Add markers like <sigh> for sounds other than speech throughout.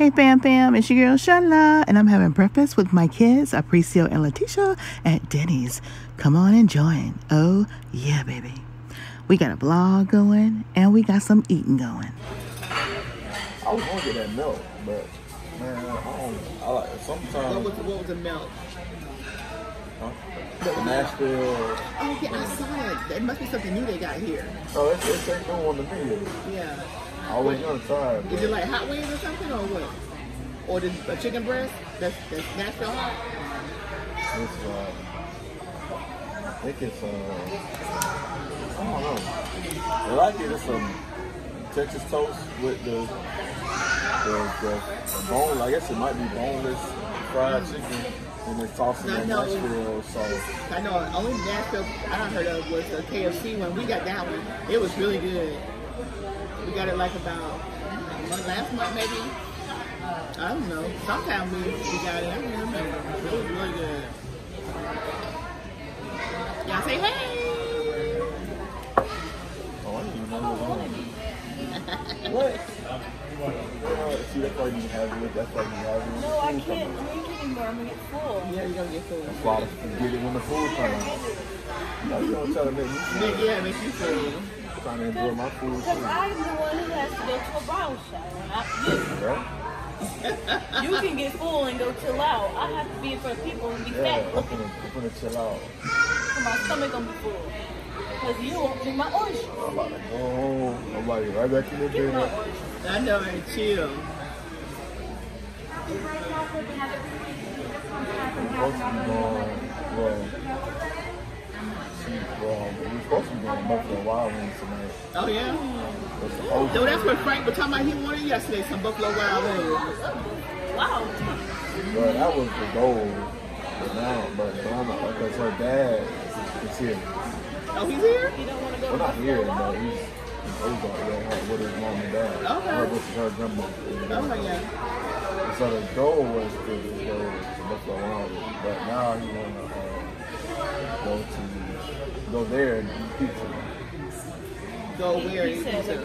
Hey fam fam, it's your girl Shala, and I'm having breakfast with my kids, Aprecio and Letitia, at Denny's. Come on and join. Oh yeah, baby. We got a vlog going, and we got some eating going. I was gonna get that milk, but man, I don't. I like it. sometimes. What was, what was the milk? Huh? The Nashville. Oh yeah, I saw it. It must be something new they got here. Oh, it's it's ain't no one to me. Yeah. Gonna try it. Is it like hot wings or something, or what? Or the a chicken breast? That's that's Nashville hot. It's uh, I think it's uh, I don't know. I like it. It's some Texas toast with the the, the bone. I guess it might be boneless fried chicken. And it's tossed in I the know. Nashville sauce. I know only Nashville I heard of was the KFC one. We got that one. It was really good. We got it like about a month, last month maybe. I don't know. Sometime we, we got it. I don't remember. It was really good. Y'all say hey. Oh, I didn't even know it was on. What? Uh, <laughs> see, that's why you have it. That's why you have it. No, I can't drink anymore. I'm gonna get full. Yeah, you're gonna get full. That's why you get it when the food comes. You know, you don't try to make me Make, yeah, make you full. Trying to enjoy my food Because. I'm the one who has to go to a bottle shop. Not you. Right? You can get full and go chill out. I have to be in front of people and be Yeah, fat I'm looking. gonna, I'm gonna chill out. So my stomach gonna be full. Because you won't drink my orange juice. I'm about to go home. I'm like right back in the Give me bed. I know, and chill. I'm supposed to be going, well, we're supposed to be going Buffalo Wild Wings tonight. Oh yeah. We're No, that's what Frank was talking about. He wanted yesterday some Buffalo Wild Wings. Wow. But that was the goal. But now, but Donna, because her dad is here. Oh, he's here. He don't want to go Well, to not here, Buffalo but he's, he's over there with his mom and dad. Okay. Her, with her grandma. Oh yeah. So the goal was to go to Buffalo Wild Wings, but now he want to uh, go to go there and eat pizza. Go where? He He said pizza.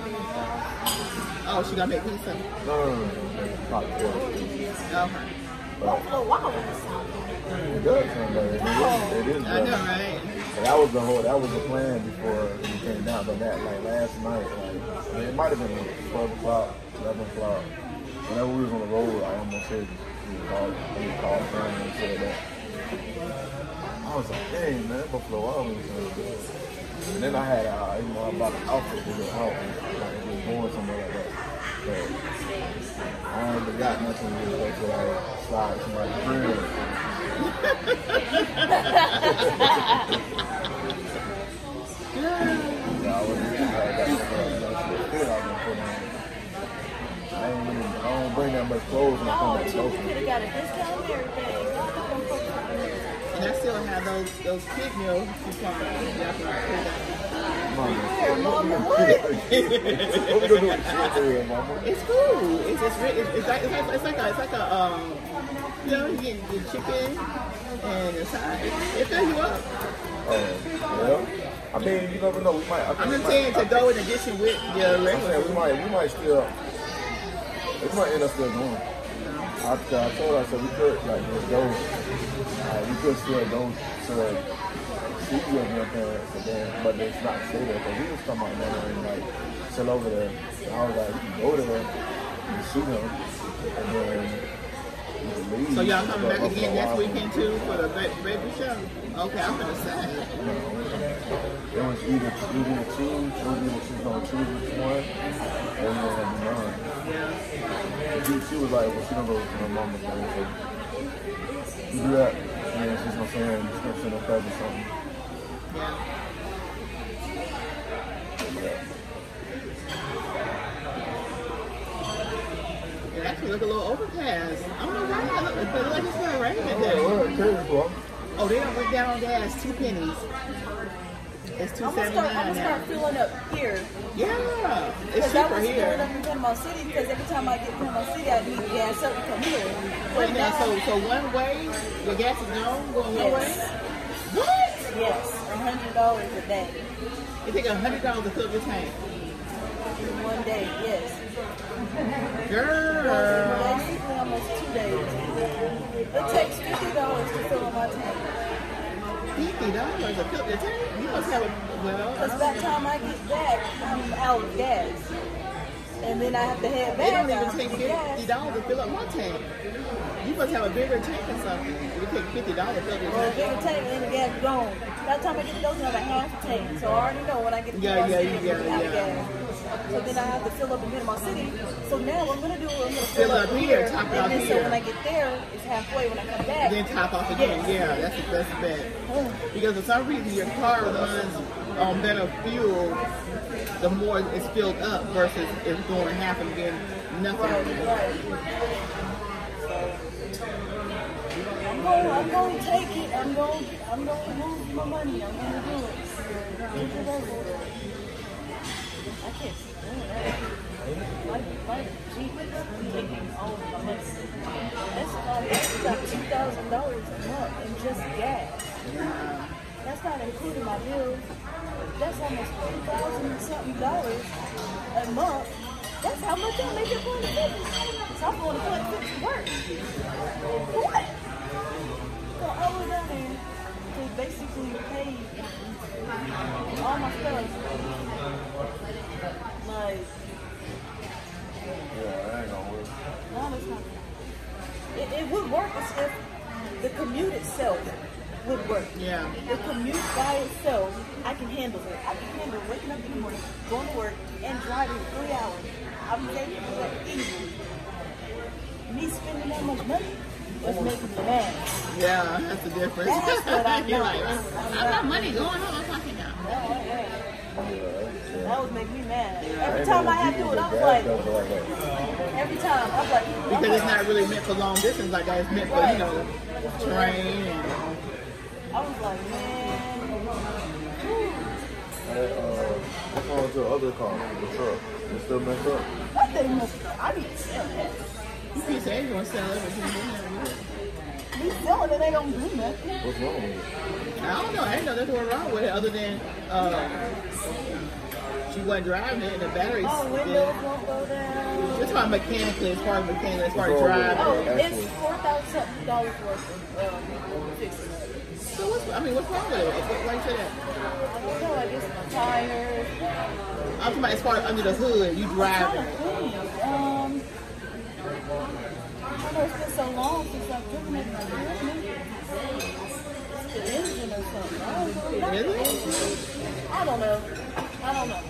Oh, she gonna make pizza. No, no, no, no, no. Okay. Buffalo Wild Wings. it does sound better. It is, it is I know, right? But that was the whole, that was the plan before we came down. But that, like last night, like I mean, it might have been like 12 o'clock, 11 o'clock. Whenever we was on the road, I almost said we called, we called family and said that. I was like, dang man, Buffalo Wild Wings sounds good. And then I had, uh, you know, I bought an outfit to go out and like just going somewhere like that. But I ain't even got nothing to do with like slide somebody's <laughs> friend. Yeah, I was I got some, I was put on. I even, don't bring that much clothes when I come Oh, back you to could have got a discount and everything. I still have those those kid meal coupons. That's what I put Here, Mama, what? What we gonna do with the shit there, mama? It's cool. It's it's, re- it's, it's like it's like it's like a it's like a um you know you get the chicken and the side. It, fills you up. Oh, yeah. I mean, you never know. We might. I think I'm we just saying to go in addition with I'm regular. we might, we might still, we might end up still going. I, I told her, I said we could like just go, uh, we could still go to see your grandparents, and then, but it's not stay there because we was talking about that and like chill over there. And I was like, we can go there and see them, and then we can leave. So y'all coming back again next weekend too for the baby show? Okay, I'm gonna say. It was either either choose, it was either gonna choose which one, or be none. Yeah. She, she was like, well, she don't go to her mama's place. So you do that, and then she's gonna send her description that or something. Yeah. It actually look a little overcast. I don't know why. It look, it look like it's gonna rain today. Oh, they don't went down on gas two pennies. It's two seventy nine. I'm gonna start filling up here. Yeah, it's cheaper I was filling up in Panama City because every time I get to Panama City, I need gas up to come here. Wait now, so so one way, your gas is gone going one yes. way. What? Yes, hundred dollars a day. You take hundred dollars to fill your tank. In one day, yes. Girl. Well, almost two days. It takes fifty dollars to fill my tank. You must have a well. Because by the time I get back, I'm out of gas. And then I have to head back. They don't even take fifty dollars to fill up my tank. You must have a bigger tank or something. You take fifty dollars to fill your Or a tank. bigger tank and the gas gone. By the time I get to those, I have a half tank. So I already know when I get to Yeah, yeah, yeah, yeah. So then I have to fill up and in my city. So now I'm gonna do, I'm gonna Fill fill, up here, top it and off then here. so when I get there, it's halfway when I come back. Then top off again. Yeah, that's the best bet. Oh. Because for some reason your car runs on better fuel the more it's filled up versus it's going half and then nothing. Right, right. I'm going, I'm going to take it. I'm gonna, I'm going to lose my money. I'm going to do it. Take it over. I can't keep doing that. My, my Jeep is taking all of my money. That's about, that's about two thousand dollars a month in just gas. That's not including my bills. That's almost three thousand something dollars a month. That's how much I make it for the fitness. So I'm going to put to work. What? So I was down there to basically pay all my stuff. Like, Yeah, that ain't gonna work. no, that's not. It, it would work as if the commute itself would work. Yeah. The commute by itself, I can handle it. I can handle waking up in the morning, going to work, and driving three hours. I'm capable of that easily. Me spending that much money was making me mad. Yeah, that's the difference. That's what I <laughs> know. like, I got money going on. I'm fucking out. That, that, Yeah, that would make me mad. Every time I had to do it, I was like, guzzler like that. every time, I was like, Because it's not really meant for long distance like that. It's meant for, you know, train and I was like, man, I, uh, what's wrong with your other car, the truck? It still messed up? that thing must I need to sell that. you can say you're gonna sell everything. Me selling it ain't gonna do nothing. What's wrong with it? I don't know. I there's nothing wrong with it other than uh, she wasn't driving it and the batteries. Oh, windows won't go down. We're talking mechanically as far as mechanically as far as It's driving. Oh, it's $4,000 worth of um, fixing it. So what's I mean, what's wrong with it? Why you say that? I don't know, I guess my tires. I'm talking about as far as under the hood, you I'm drive to. Um, I know it's been so long since I've driven it. It's the engine or something. I don't know. Really? I don't know. I don't know.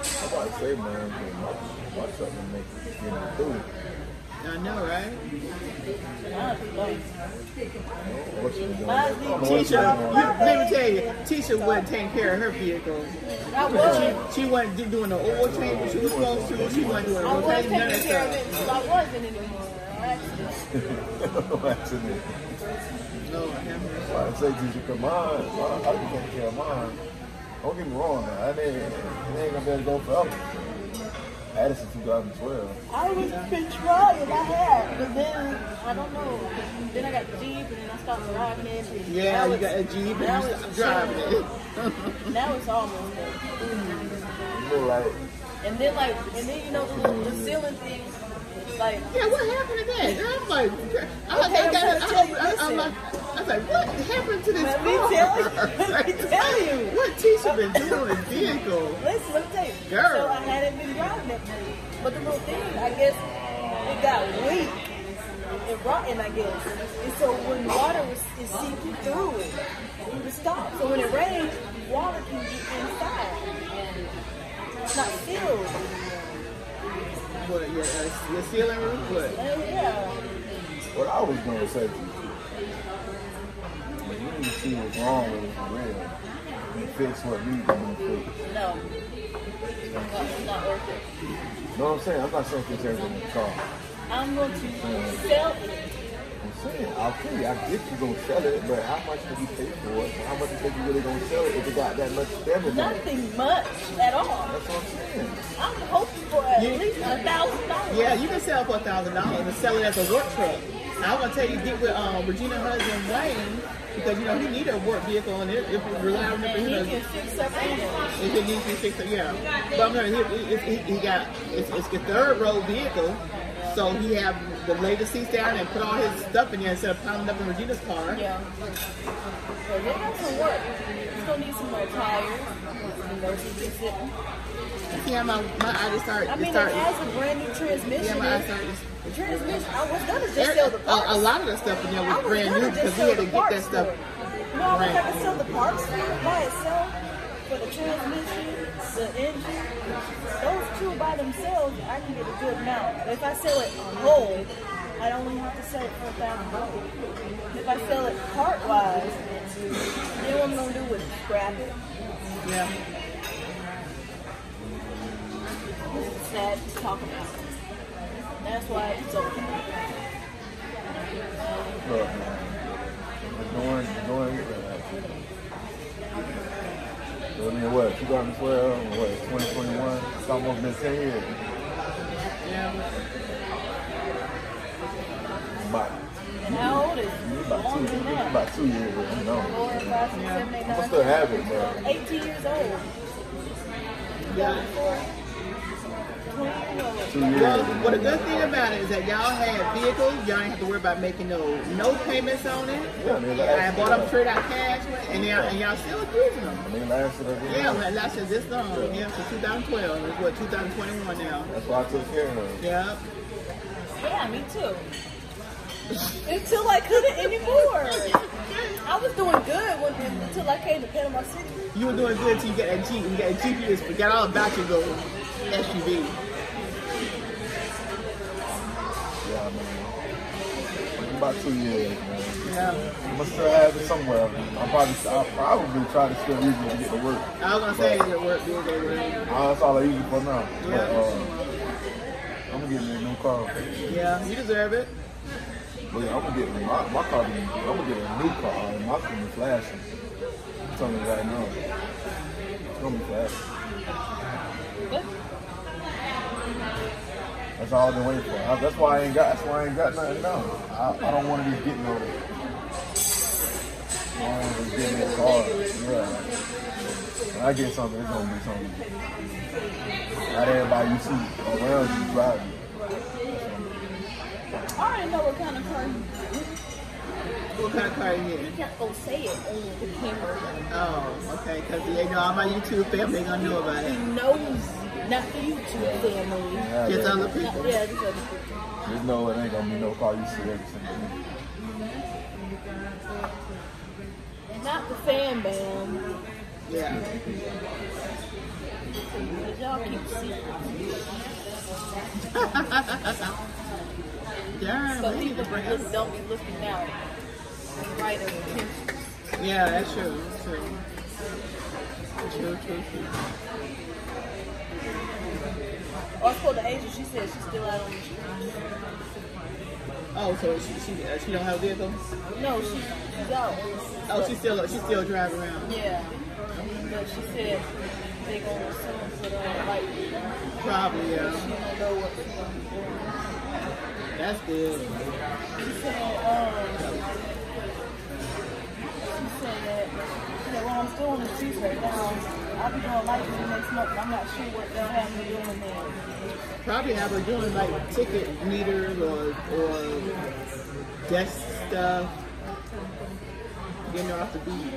I'm about to say, man, my, my truck will make it get me through. I know, right? I don't know. What you doing? Mine's I don't know need what you Tisha, you, let me tell you, Tisha wasn't taking care of her vehicle. I. She, she wasn't doing the oil change when she was supposed to. She wasn't doing I no was change, none of taking care of it stuff. until I wasn't anymore. Actually. Accident. Lord have mercy. I say to you, come on. I, I be taking care of mine. Don't get me wrong now. I ain't, it ain't gonna be able to go forever. Addison 2012. I was been trying, I had, but then I don't know. Then I got the Jeep, and then I stopped driving it. Yeah, you got a Jeep and now you it's driving it. <laughs> Now it's almost there. You know, like, And then like, and then you know the, little- the ceiling thing, like Yeah, what happened to that? And I'm like, I like, I, tell you, I, I, I'm like, I was like, what happened to this Let me tell you. <laughs> Let me tell you. What Tisha been doing with vehicle? Listen, let me tell you. Girl. So I hadn't been driving that much. But the little thing, I guess, it got weak and rotten, I guess. And so when water was is seeping through it, it would stop. So when it rains, water can get inside. And it's not sealed. What, your, uh, your ceiling roof? What? Yeah. what I was gonna say to you. When you need to see what's wrong with it for real, you fix what needs to be fixed. No. No, it's not worth it. You know what I'm saying? I'm not saying fix everything in the car. I'm going to sell it. I'm saying, okay, I get you gonna sell it, but how much did you pay for it? How much do you think you really gonna sell it if it got that much damage on it? Nothing much at all. That's what I'm saying. I'm hoping for at You- least a thousand dollars. Yeah, you can sell for a thousand dollars and sell it as a work truck. I was gonna tell you get with um, Regina husband Wayne because you know he need a work vehicle and it, it rely on it for And he him. can fix up anything. If it needs to be fixed, yeah. But I'm gonna, he, he, he got it's, it's the third road vehicle, so he had the latest seats down and put all his stuff in there instead of piling up in Regina's car. Yeah. So they got some work. It's gonna need some more tires. You know, to be sitting. See my, my eye just started. I mean, it has a brand new transmission. yeah, my eye started. The transmission. I was gonna just There- sell the a, parts. a lot of the stuff in there was was brand new because we had to get that stuff. it. No, I was gonna sell the parts for it by itself for the transmission, the engine. Those two by themselves, I can get a good amount. If I sell it whole, I only have to sell it for a thousand dollars. If I sell it part wise, then what I'm gonna do is scrap it. Yeah. This is sad to talk about. That's why it's okay. Look, man. It's going, it's going, uh, I mean, what, 2012, what, 2021? It's almost been 10 years. Yeah. About, And how old is it? about, two, Longer that. about two years, you know. Four, five, six, seven, eight, I nine, still have it, but 18 years old. Yeah. 20 years two years. Well, well, the good thing about it is that y'all had vehicles, y'all ain't have to worry about making no no payments on it. Yeah, I mean, I bought them straight out cash, and y'all, and y'all still using them. I mean, last year, Yeah, well, that says this long. Yeah, for 2012. It's what 2021 now. that's why I took care of it. Yeah. Yeah, me too. Until I couldn't anymore. I was doing good when, until I came to Panama City. You were doing good till you got that Jeep. You got a Jeep, you just forgot all about your little SUV. About two years, man. Yeah. I'm gonna still have it somewhere. I'll probably, I'll probably try to still use it to get to work. I was gonna say it worked good. They were. Uh, that's all I use it for now. But, uh, I'm gonna get me a new car. Yeah, you deserve it. But yeah, I'm gonna get my, my car. I'm gonna get a new car. and My thing is flashing. I'm telling you right now, it's gonna be flashing. But That's all I've been waiting for. I, that's why I ain't got. That's why I ain't got nothing now. I, I don't want to just get no. I don't want to be getting me a car. Yeah. When I get something, it's gonna be something. Not everybody you see around you driving. I already know what kind of car you What kind of car you You can't go say it on the camera. Oh, okay. Because you know all my YouTube family gonna know about it. He it. knows, not the YouTube family. Yeah, Just yeah. other people. yeah, just other people. Just know it ain't gonna be no car you see every single day. Not the fan band. Yeah. Because y'all keep secrets. <laughs> Yeah. So we need people to bring look, us. don't be looking out right of. Yeah, that's true. That's true. True, true, true. Or I spoke to Asia, she said she's still out on the street. Oh, so she she uh, she don't have a vehicle? No, she, she's out. Oh, she still she still drive around. Yeah. But she said they gonna soon put on like Probably, yeah. she don't know what gonna. That's good. She said, um, she said, she said, well, I'm still on the streets right now. I'll be doing life for the next month. I'm not sure what they'll have me doing then. Probably have her doing like ticket meters or or desk stuff. Getting her off the beat.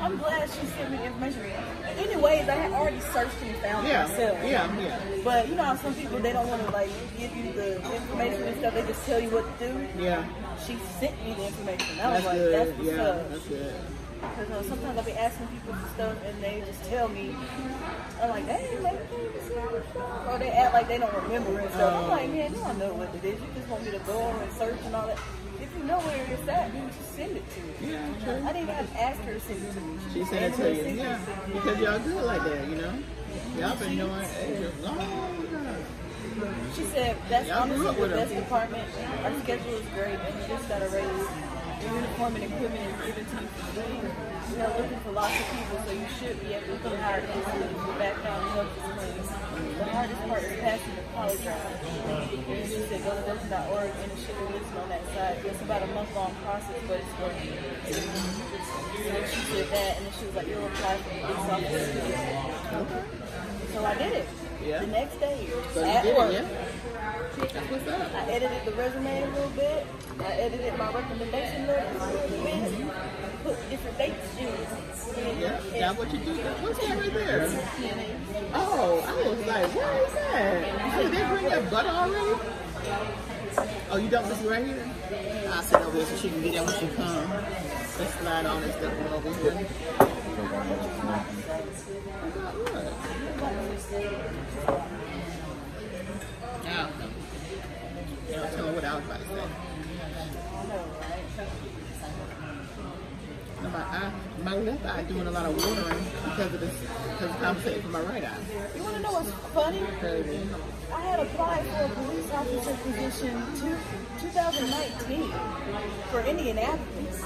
I'm glad she sent me the information. Anyways, I had already searched and found it Yeah, myself. yeah, yeah. But you know how some people they don't want to like give you the information and stuff. They just tell you what to do. Yeah, She sent me the information. I was that's like, good. that's what's Yeah, up. that's good. Because uh, sometimes I'll be asking people for stuff and they just tell me. I'm like, hey, let me tell you. Or they act like they don't remember and stuff. I'm Oh. like, man, you don't know what it is. You just want me to go and search and all that. If you know where it's at, then just send it to me. Yeah, I true. didn't even have to ask her to send it to me. She sent it to you. Yeah, because y'all good like that, you know. Y'all been knowing Asia a long time. She said, that's honestly the her. best department. Our schedule is great and we just got a raise. uniform and equipment is given to you for free. We are looking for lots of people, so you should be able to be hired instantly. Your background and health is clean. The hardest part is passing the polygraph. And she said go to Wilson.org and it should be listed on that side. It's about a month long process, but it's worth it. So she said that, and then she was like, you'll apply for the police officer. Okay. So I did it. Yeah. The next day, So at did work. yeah? I edited the resume a little bit. I edited my recommendation letter a little bit. Put different dates in it. Yeah, that's what you do. What's that right there? Oh, I was like, what is that? Did they bring that butter already? Oh, you don't this right here? I'll sit over here so she can get that when she comes. Let's slide on this stuff over here. Yeah. Yeah, tell me what I was about to say. My eye, my left eye doing a lot of watering because of this, because I'm conversation from my right eye. You want to know what's funny? Crazy. I had applied for a police officer position two, 2019 for Indianapolis.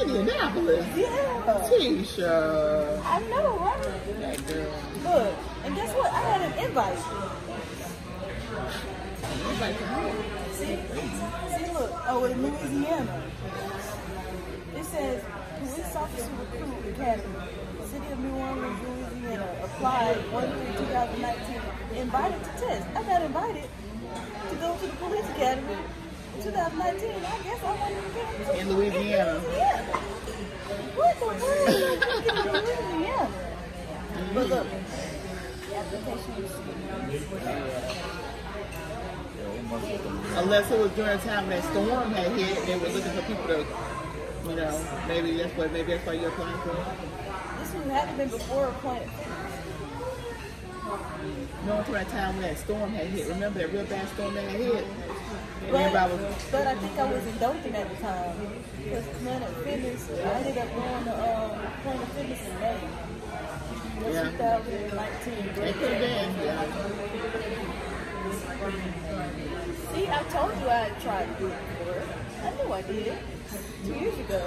Indianapolis. Yeah. Tisha. I know, right? That girl. Look, and guess what? I had an invite. Everybody come here. See? See, look. Oh, in Louisiana. Says Police Officer Recruit Academy. City of New Orleans, Louisiana. Applied 1 3 2019. Invited to test. I got invited to go to the police academy in 2019. I guess I wanted to get into In Louisiana. Louisiana. What the world is I get into Louisiana? But look, the application was Unless it was during the time that storm had hit, they were looking for people to, you know, maybe that's what, maybe that's why you're applying for it. This one had to been before Planet No, during that time when that storm had hit. Remember that real bad storm that had hit? But, was, but I think I was in Dothan at the time. Because Planet Fitness, I ended up going to um, Planet Fitness in May. Yeah. 2019. they could have been, yeah. See, I told you I had tried to do it before. I knew I did. Two years ago.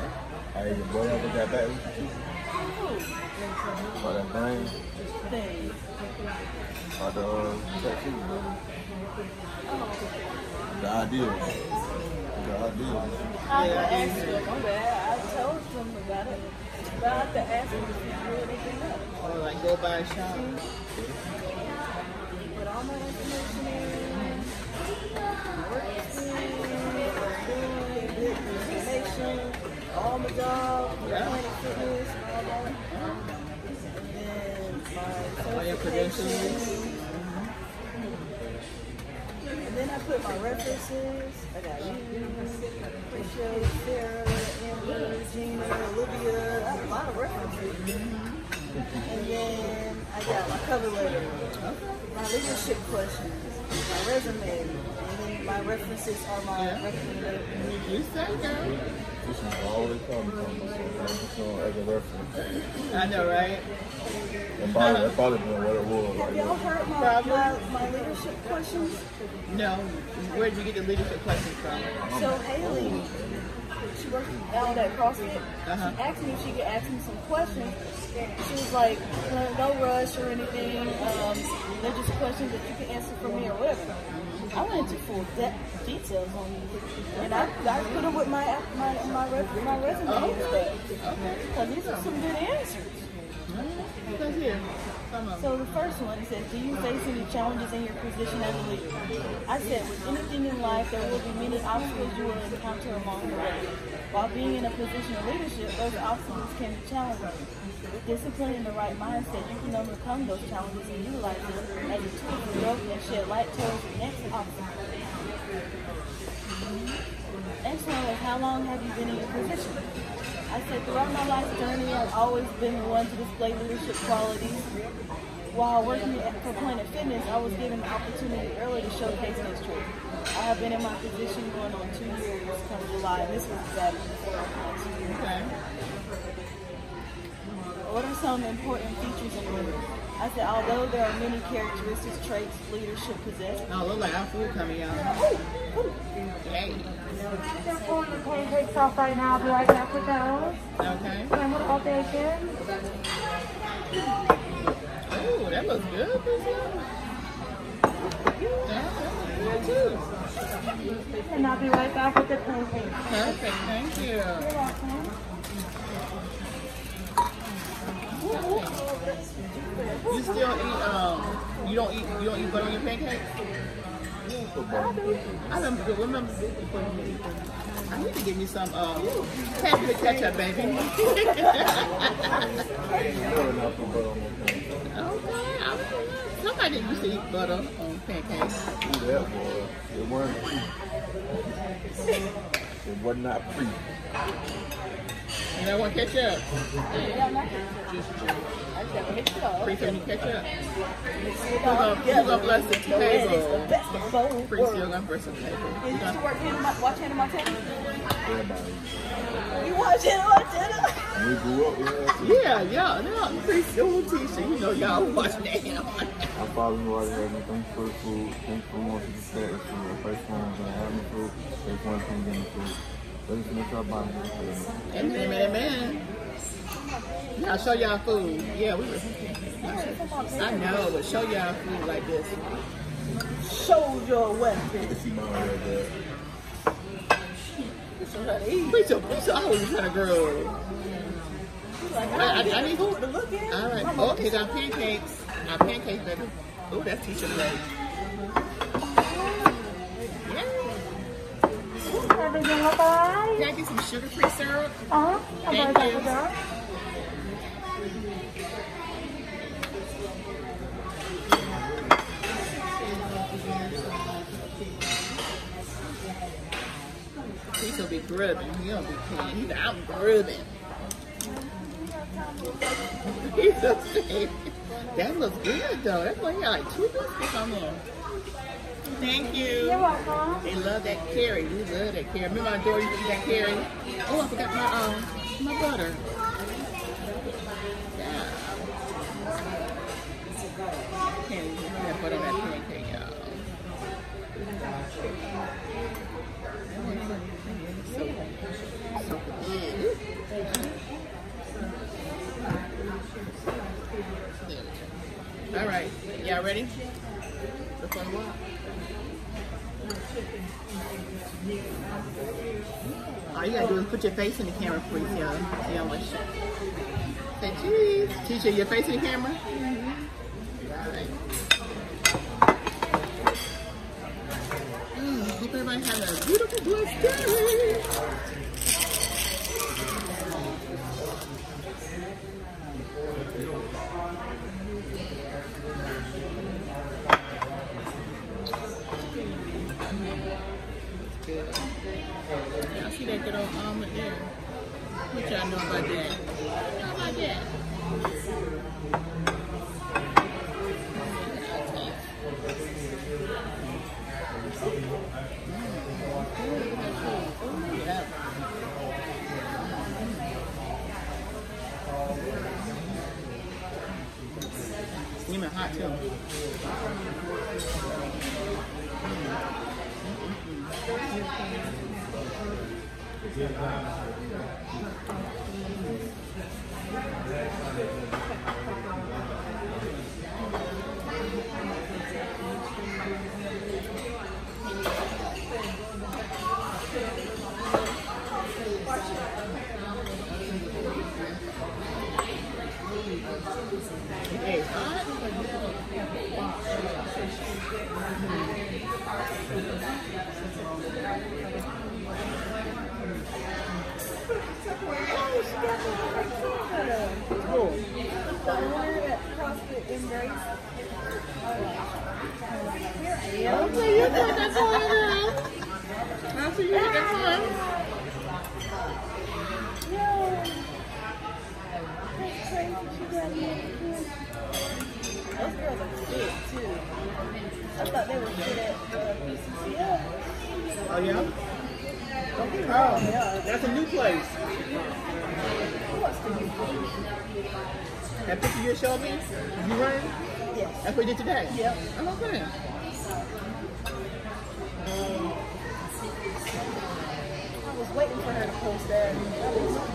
Hey, your boy ever got back with you Ooh, about that brain? thing. About the uh, tattoo? Oh, The ideal. The ideal. I asked them, my bad. I told them about it. But I have to ask them if you do anything else. Or like go by a shop. Put all my information in. Work experience, information, all my job, Yeah. Planet Fitness, and all that. And then my All your credentials. And then I put my references. I got you, Prisha, Sarah, Amber, Gina, Olivia. I have a lot of references. And then I got my cover letter, my leadership questions, my resume, and then my references are my Yeah. recommendations. You say, girl. This is always coming from us. So, as a reference. I know, right? That probably, that probably been what it was. Have Right y'all heard my, my, my leadership questions? No. Where did you get the leadership questions from? So Haley, she works out at CrossFit. Uh-huh. She asked me if she could ask me some questions. She was like, no, no rush or anything. Um, they're just questions that you can answer for me or whatever. I went into full de- details on you, and I, I put them with my my my, res- my resume stuff. Because these are some good answers. So the first one says, do you face any challenges in your position as a leader? I said, with anything in life, there will be many obstacles you will encounter along the way. While being in a position of leadership, those obstacles can be challenging. With discipline and the right mindset, you can overcome those challenges and utilize them as a tool for growth and shed light towards the next obstacle. Next one how long have you been in your position? I said, throughout my life's journey, I've always been the one to display leadership qualities. While working at- for Planet Fitness, I was given the opportunity early to showcase this trait. I have been in my position going on two years come July, and this was exactly before I last year. Okay. What are some important features in a leader? I said, although there are many characteristics, traits leadership possess, Oh, look like our food coming out. Ooh, ooh. Hey. They're going to pay pancakes off right now. I'll be right back with those. Okay. And what about bacon? Oh, that looks good, Priscilla. Yeah, that looks good too. And I'll be right back with the pancakes. Perfect, thank you. You're welcome. You still eat um you don't eat you don't eat butter on your pancakes? I remember remember I need to give me some um pass me the ketchup, baby. <laughs> okay, I don't know. Somebody used to eat butter on pancakes. Do that, boy. It wasn't free. It was not free. You know what ketchup? I just gotta mix it up. Free for me ketchup. Mix it Who's gonna, who's gonna bless the It's the table? best of both Free gonna bless the table. Did you work Hannah, watch Hannah Montana? Everybody. You watch Hannah Montana? We grew up with that. Yeah, yeah, yeah. Free still teacher. You know y'all watch that. My father knew already had me. Thanks for the food. Thanks for wanting to stay with food. The first one was gonna have me food. First one can get me food. Let us make our body. Amen, amen, amen. Now show y'all food. Yeah, we were. I know, but show y'all food like this. Show your weapon. See my red there. So how to eat. Preacher, preacher, I was trying to grow. Like, I, I, I need food food. to look at. All right. Oh, here's our pancakes. Our pancakes, baby. Oh, that's teacher plate. Yeah. Everything look alright? Can I get some sugar-free syrup? Uh-huh. I'm Thank you. He's gonna be grubbing. He don't be playing. He's I'm grubbing. <laughs> He's safe. That looks good though. That's why he got like two biscuits on there. Thank you. You're welcome. They love that carry. We love that carry. Remember my daughter used to eat that carry? Oh, I forgot my um my butter. Yeah. Can't even have butter on that pancake, y'all. So, so good. All right, y'all ready? Fun one. All you gotta do is put your face in the camera, please, y'all. See how much. Say cheese. Teacher, your face in the camera. All right. Mm, hope everybody had a beautiful, blessed day. Good. There? What y'all know about that? About that? Yeah. Steaming hot too. Hey, hot. Oh, she got me a picture. Oh, The one at CrossFit Embrace. Here I am. okay, you got that toy girl. I see you got that toy. Yo. That's crazy. She got me a picture. Those girls are fit too. I thought they were fit at uh, PCCL. Oh yeah. Oh, yeah. That's a new place. What's the new That picture you showed me, you running? Yes. That's what you did today. Yep. I'm okay. I was was waiting for her to post that.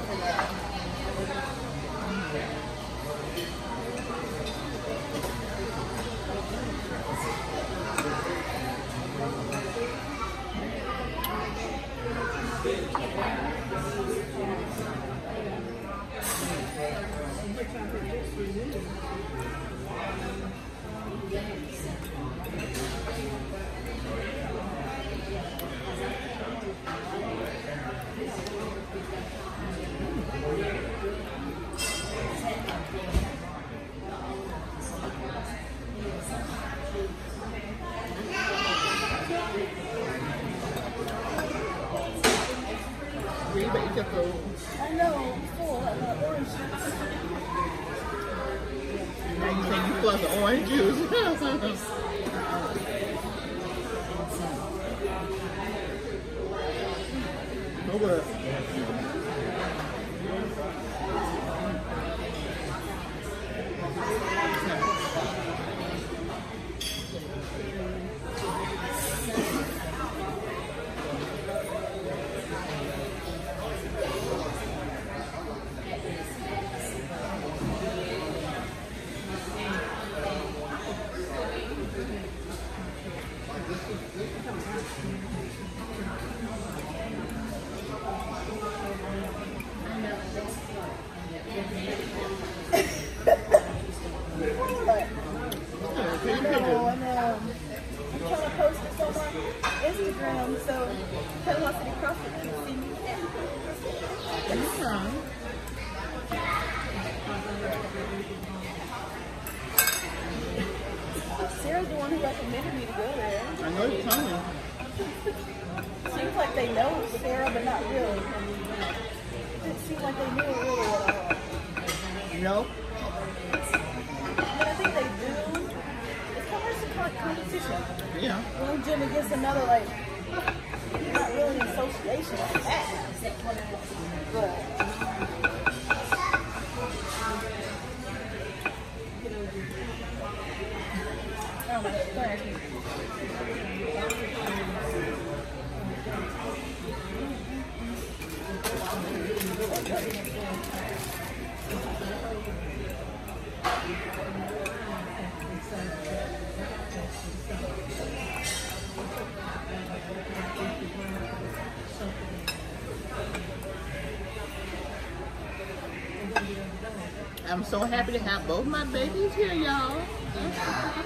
and I'm so happy to have both my babies here, y'all. Glad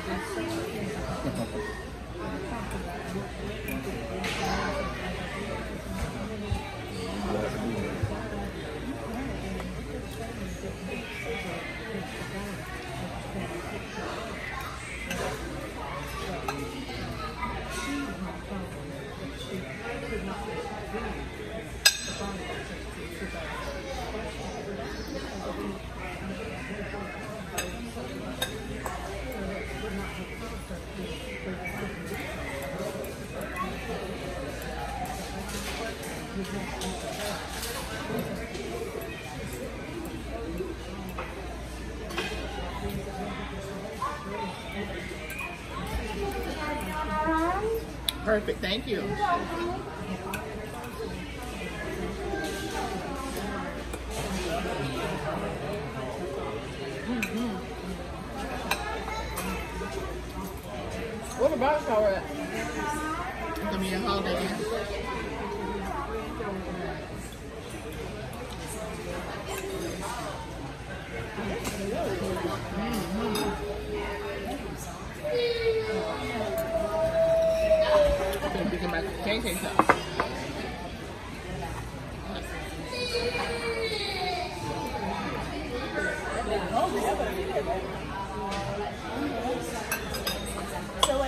Perfect, thank you. What about shower?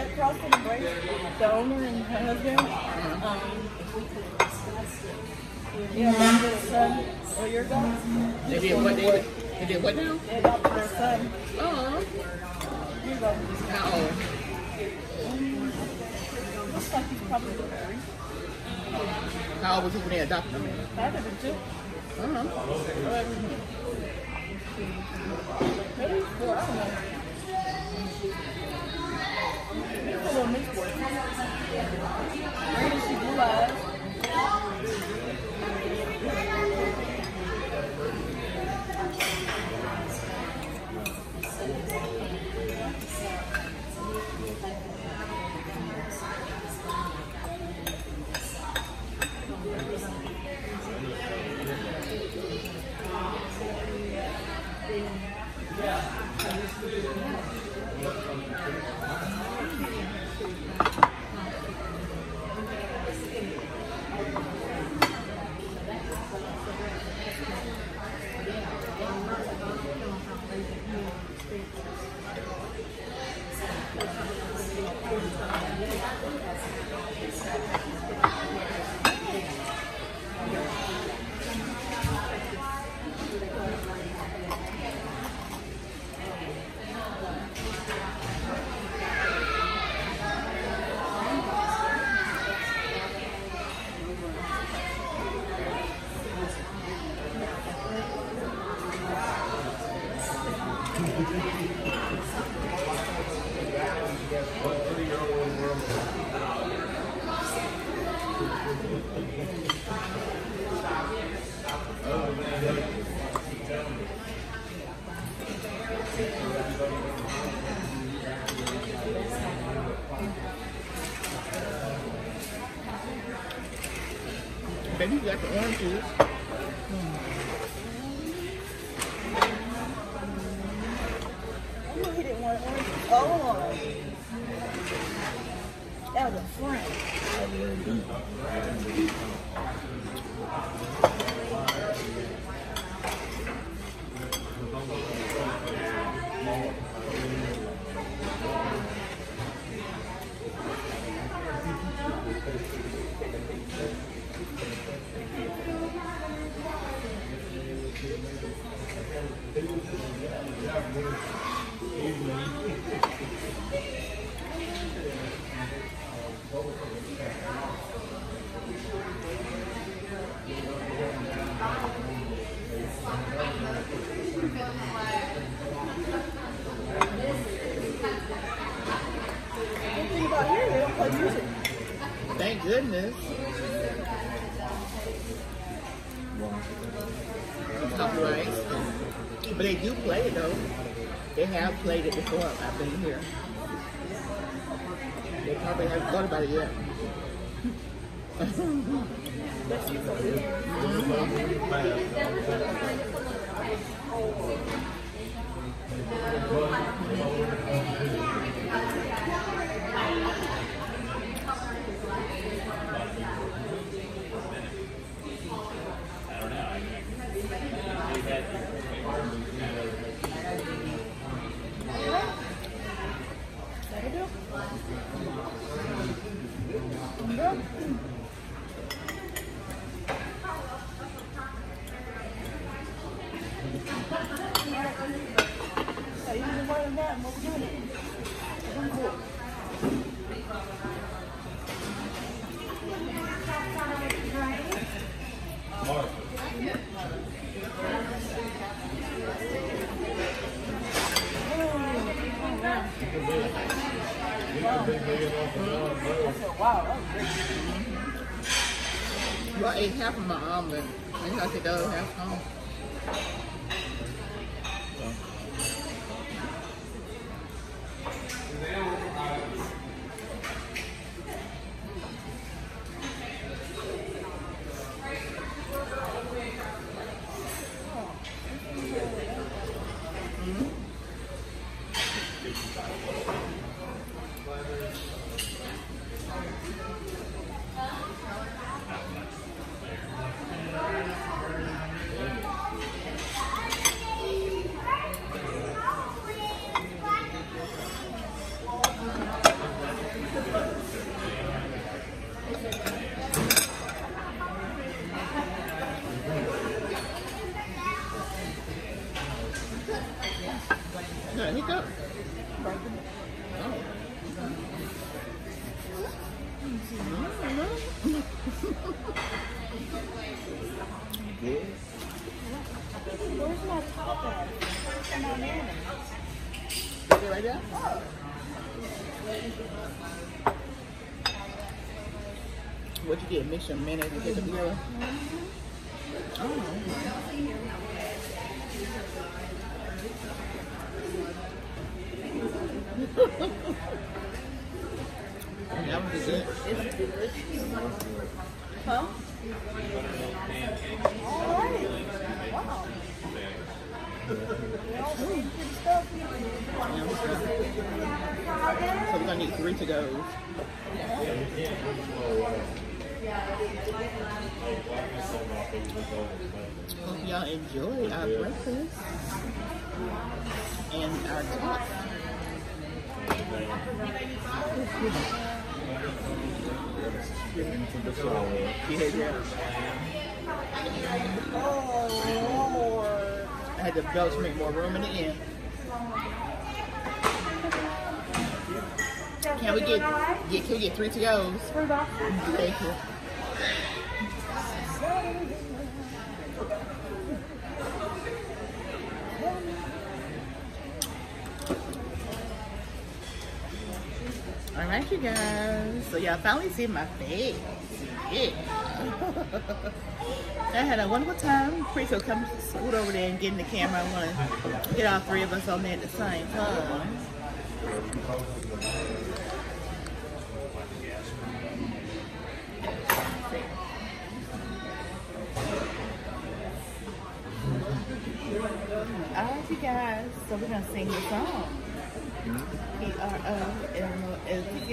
At CrossFit Embrace, the owner and her husband, um, yeah, adopted a son a year ago. They did what they did. They did what now? They adopted their son Oh, a year ago. how old? Looks like he's probably three. How old was he when they adopted him? To be two. Uh-huh. Maybe four, I don't know. He's a little mixed boy. Green she blue eyes. Juice. You Goodness. But they do play it though. They have played it before. I've been here. They probably haven't thought about it yet. That'll <laughs> Well, I ate half of my omelet. Maybe I take the other half home. You minute Mix your mayonnaise and ketchup together? Oh. that was good. Huh? All right. Wow. They all doing good stuff. That was good. So we're gonna need three to go. Hope y'all enjoy our breakfast and our yeah. Oh. I had to belch to make more room in the end. Can we get, get can we get three to goes? Thank you. Right. you guys. So y'all finally see my face. Yeah. <laughs> I had a wonderful time. Pretty so come scoot over there and get in the camera. I want to get all three of us on there at the same time. All right, you guys. So we're gonna sing the song. P R O M O S T K.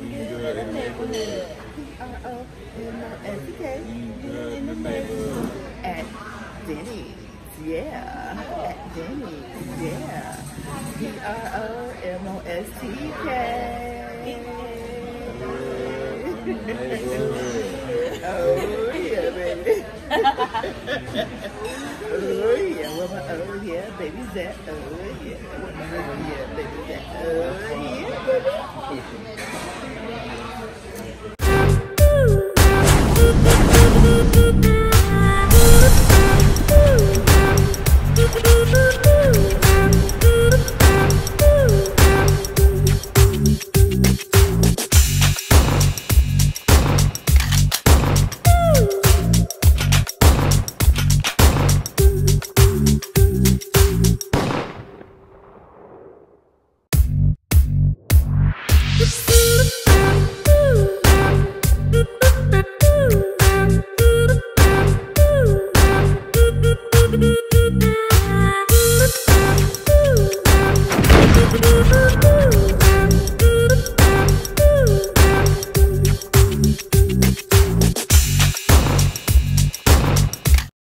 In the neighborhood. In the neighborhood. At Denny's. Yeah. At Denny's. Yeah. P R O M O S T K. Oh yeah, baby. Oh yeah, woman. Oh yeah, baby Zach. Oh yeah, woman. Oh yeah, baby Zach. Oh yeah, baby.